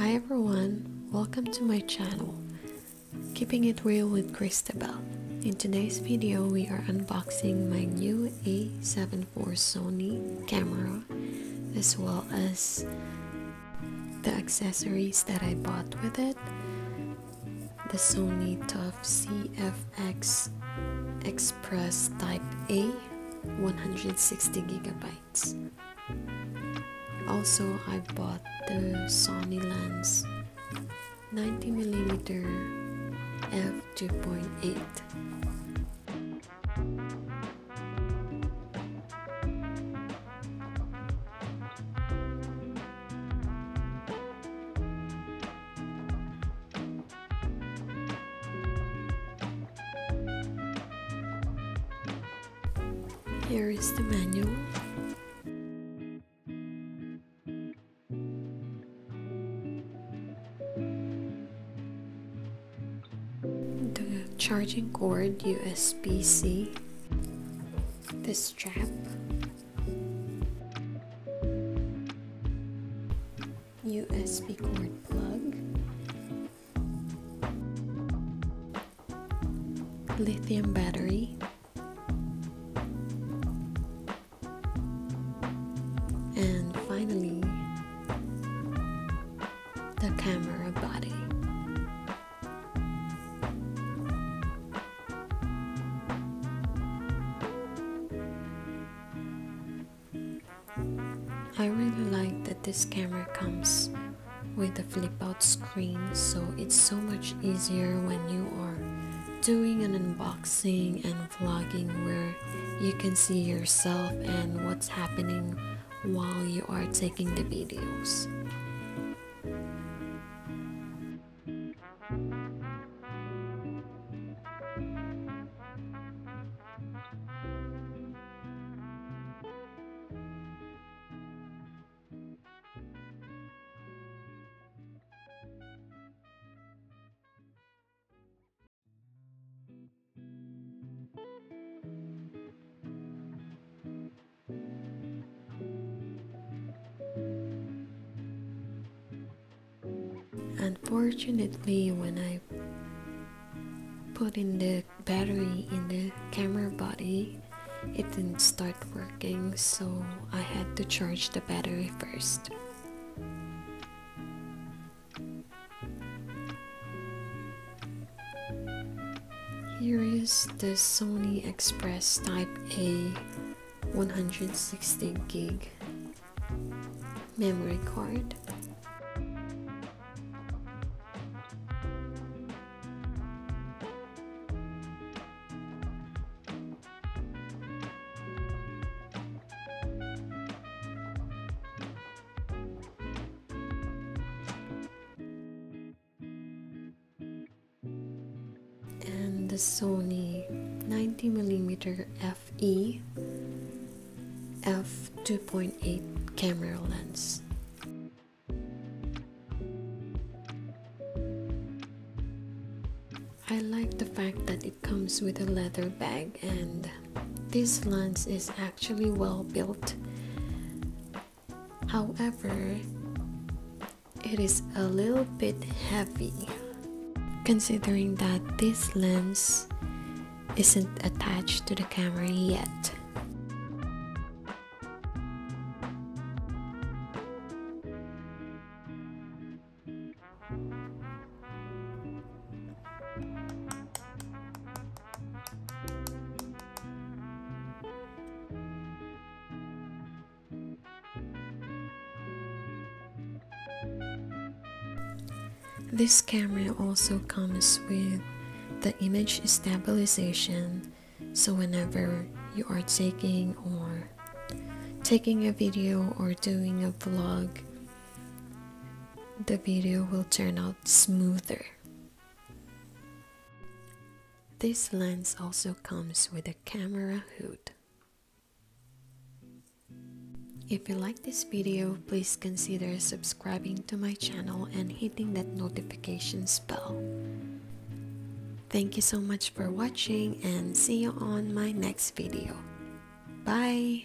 Hi everyone, welcome to my channel, Keeping It Real with Christabel. In today's video, we are unboxing my new A7 IV Sony camera as well as the accessories that I bought with it. The Sony Tough CFX Express Type A 160 gigabytes. Also, I bought the Sony lens 90mm f2.8 Here is the manual charging cord USB-C, the strap, USB cord plug, lithium battery, and finally the camera I really like that this camera comes with a flip out screen so it's so much easier when you are doing an unboxing and vlogging where you can see yourself and what's happening while you are taking the videos. Unfortunately, when I put in the battery in the camera body, it didn't start working, so I had to charge the battery first. Here is the Sony Express Type A 160 gig memory card. The Sony 90mm FE f2.8 camera lens. I like the fact that it comes with a leather bag and this lens is actually well built. However, it is a little bit heavy considering that this lens isn't attached to the camera yet. This camera also comes with the image stabilization so whenever you are taking or taking a video or doing a vlog the video will turn out smoother. This lens also comes with a camera hood. If you like this video, please consider subscribing to my channel and hitting that notification bell. Thank you so much for watching and see you on my next video. Bye!